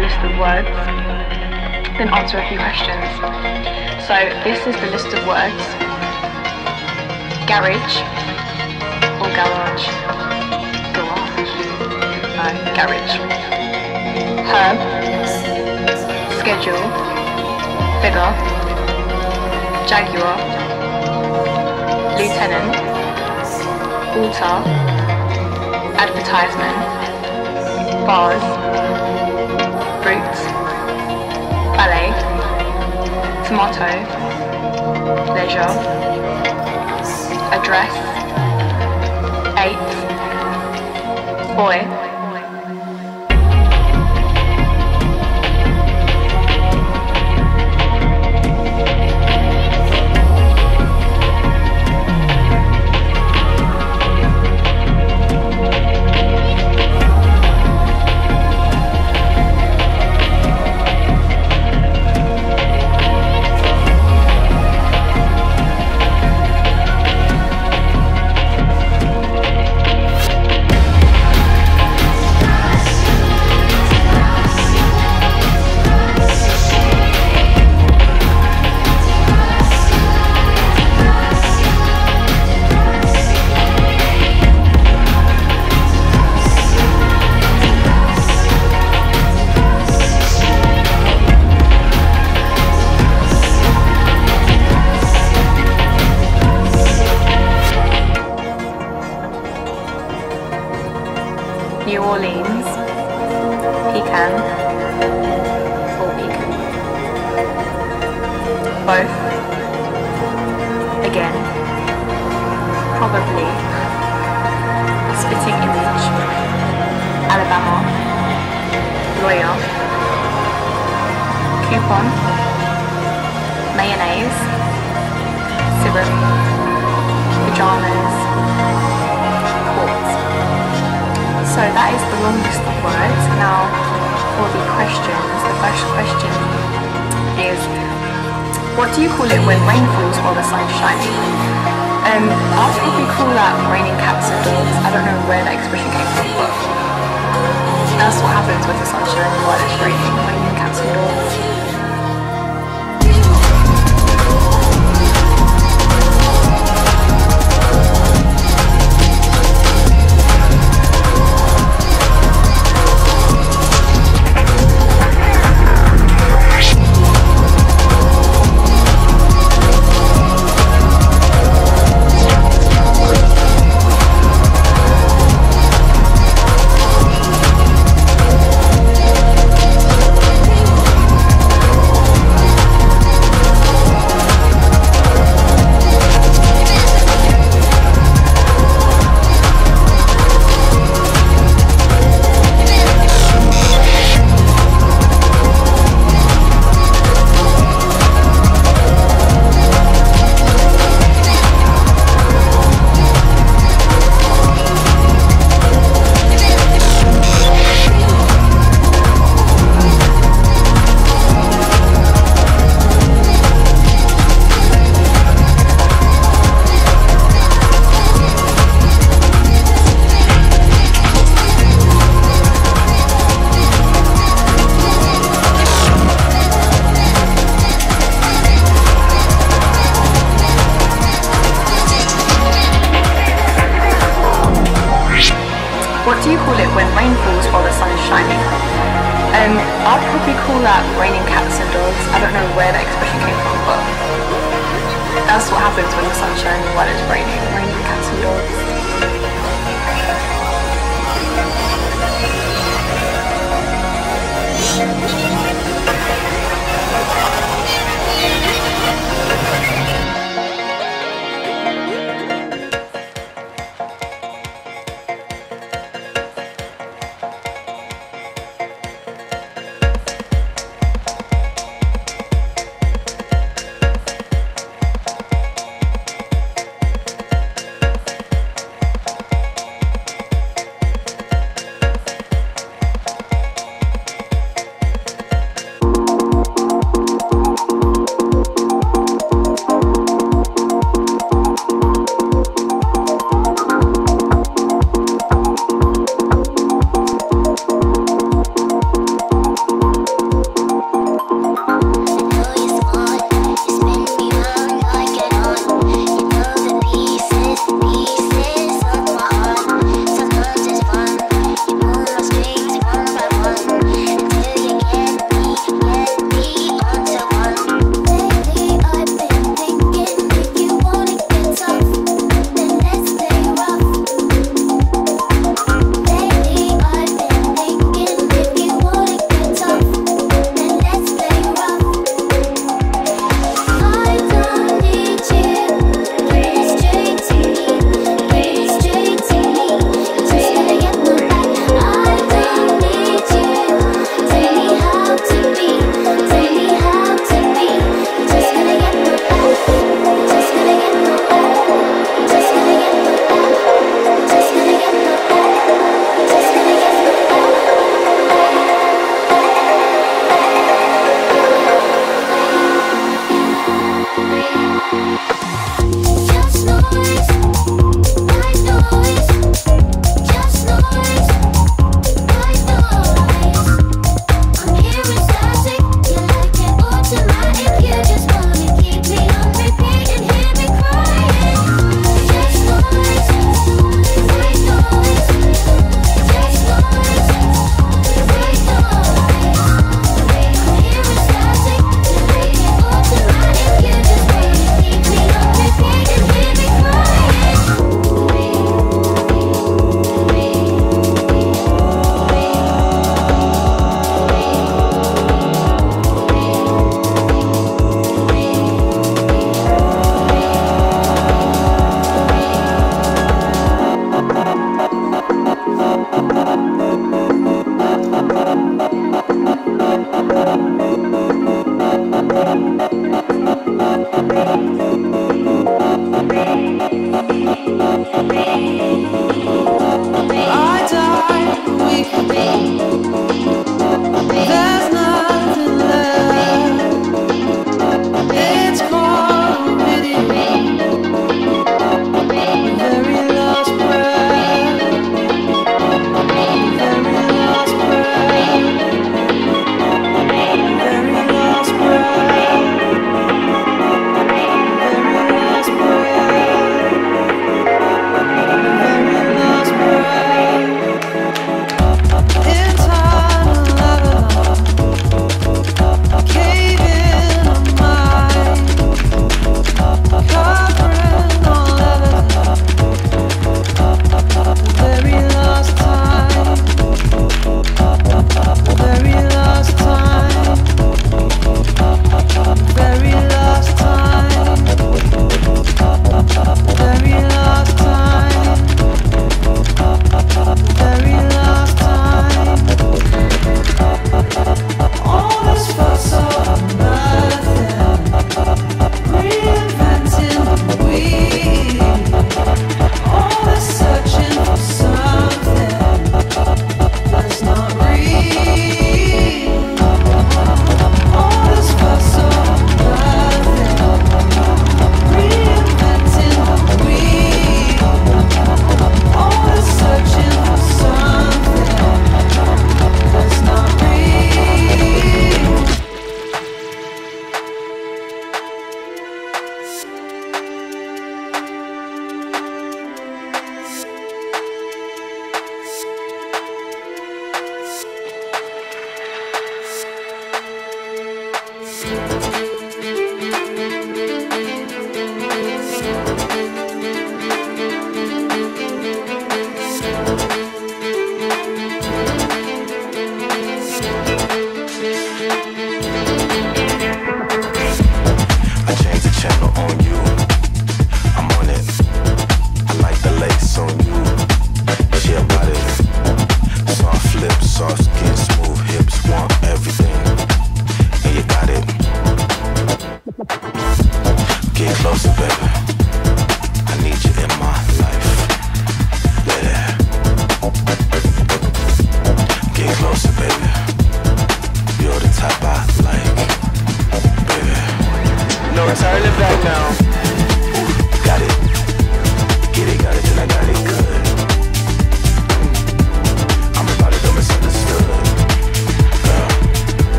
list of words, then answer a few questions. So this is the list of words. Garage or garage? Garage. No, garage. Herb. Schedule. Figure. Jaguar. Lieutenant. Altar. Advertisement. Bars. Fruit. Ballet. Tomato. Leisure. Address. Eight. Boy. Do you call it when rain falls while the sun's shining? Um, I'll call that raining cats and dogs. I don't know where that expression came from,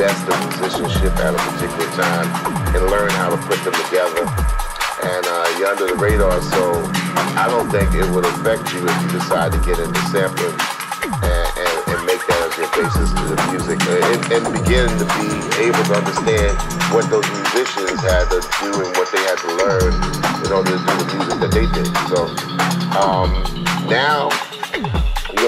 best of musicianship at a particular time and learn how to put them together. And uh, you're under the radar, so I don't think it would affect you if you decide to get into sampling and, and, and make that as your basis to the music and, and begin to be able to understand what those musicians had to do and what they had to learn in order to do the music that they did. So um, now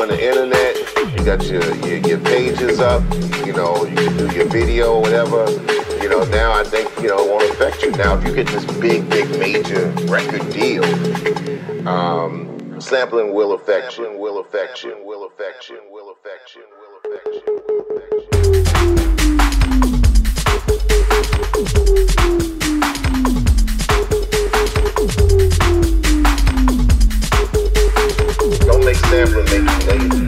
on the internet, you got your, your, your pages up, you know, you can do your video or whatever. You know, now I think, you know, it won't affect you. Now, if you get this big, big, major record deal, um, sampling will affect you, will affect you, will affect you, will affect you, will affect you, will affect you. Don't make you lazy.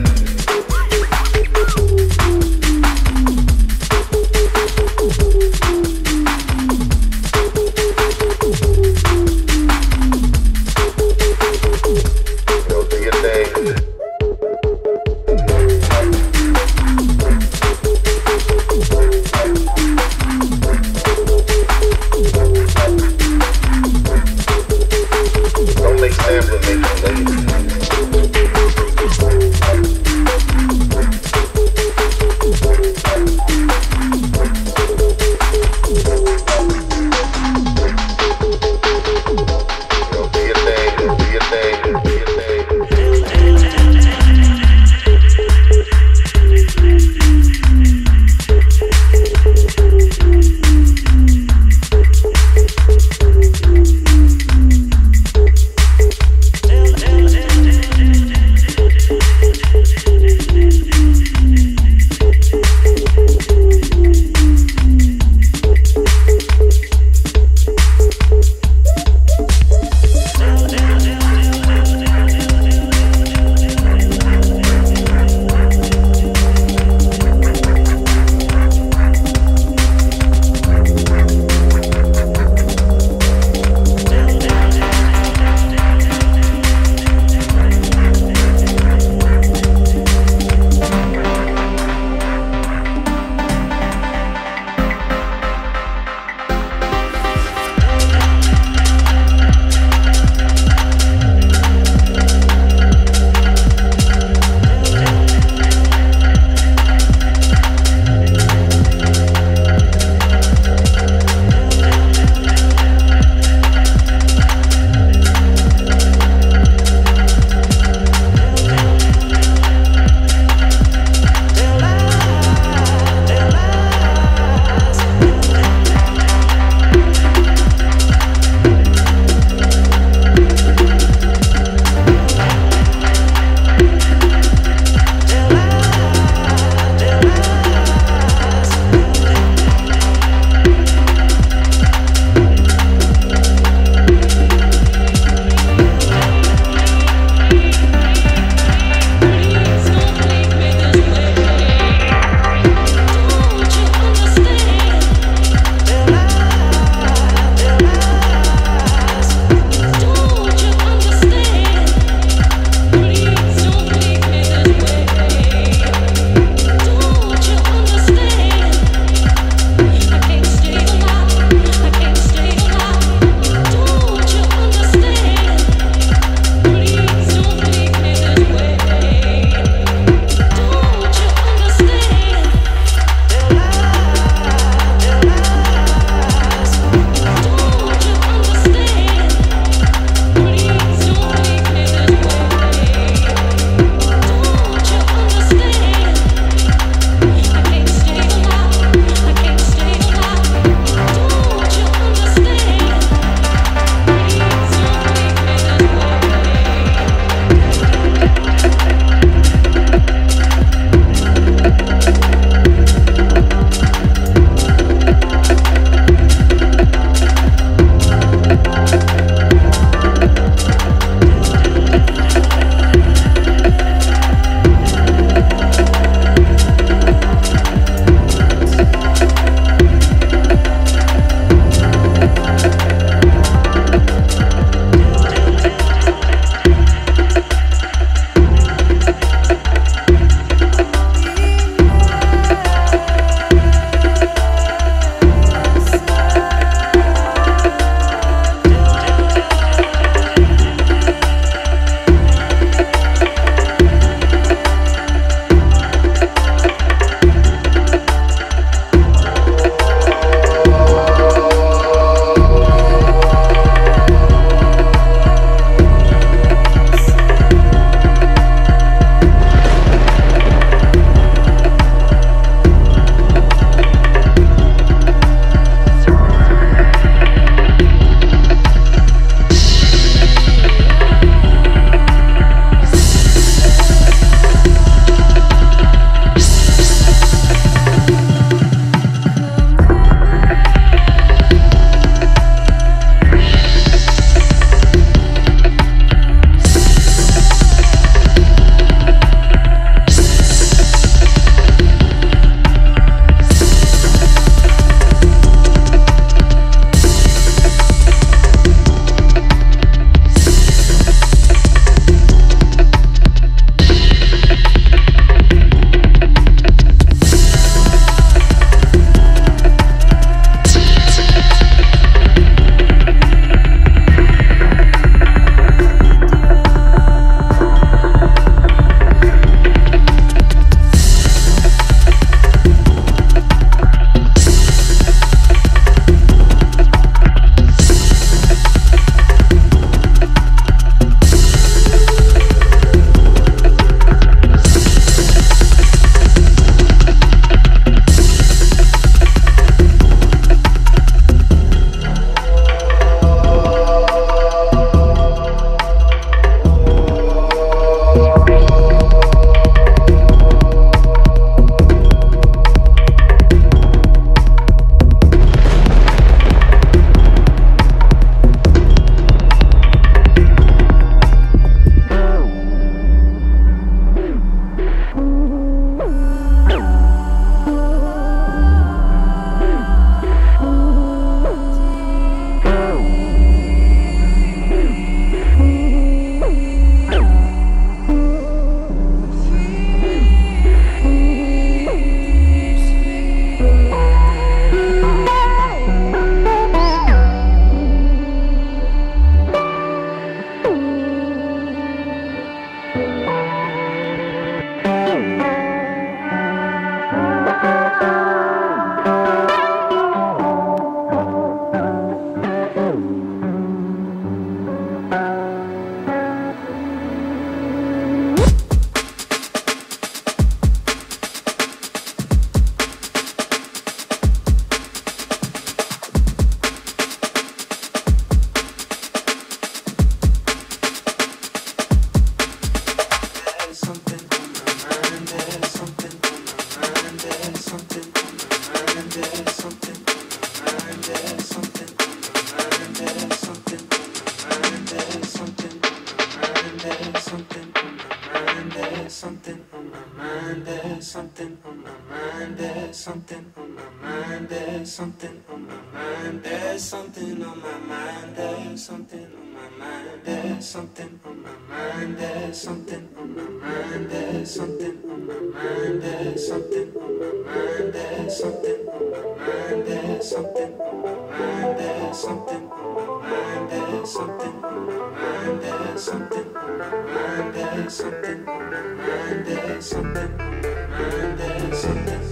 something on my mind. There's something on my mind. There's something on my mind. There's something on my mind. There's something on my mind. There's something on my mind. There's something on my mind. There's something on my mind. There's something on my mind. There's something on my mind. There's something on my mind. There's something on my mind. There's something on my mind. There's something on my mind. There's something on my mind. There's something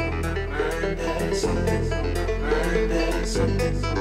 Birthday, something.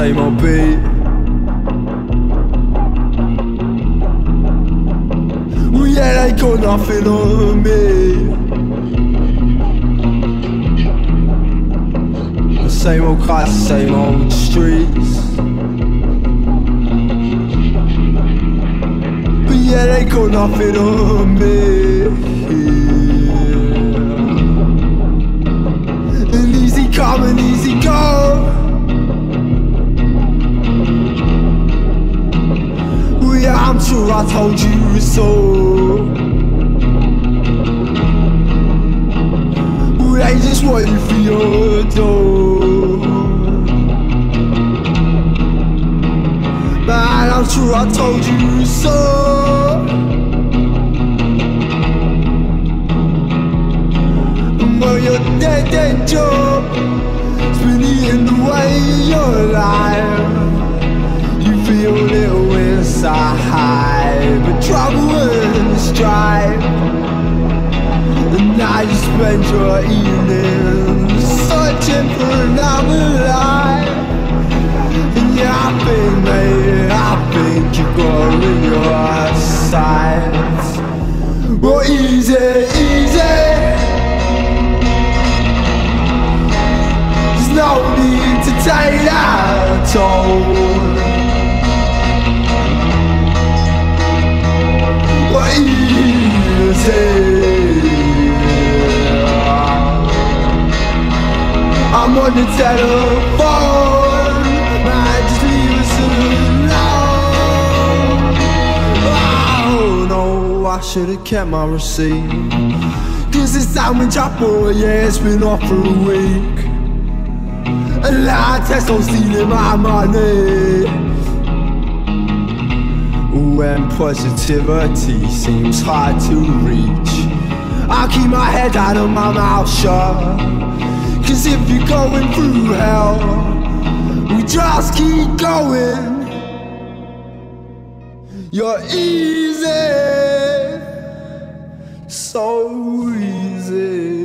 Same old beat. Well, yeah, they got nothing on me. Easy, easy. There's no need to take that toll. Well, easy. I'm on the telephone. I should've kept my receipt. Cause this sandwich I bought, yeah, it's been off for a week. And now tests on stealing my money. When positivity seems hard to reach, I'll keep my head out of my mouth shut. Cause if you're going through hell, we just keep going. You're easy, so easy.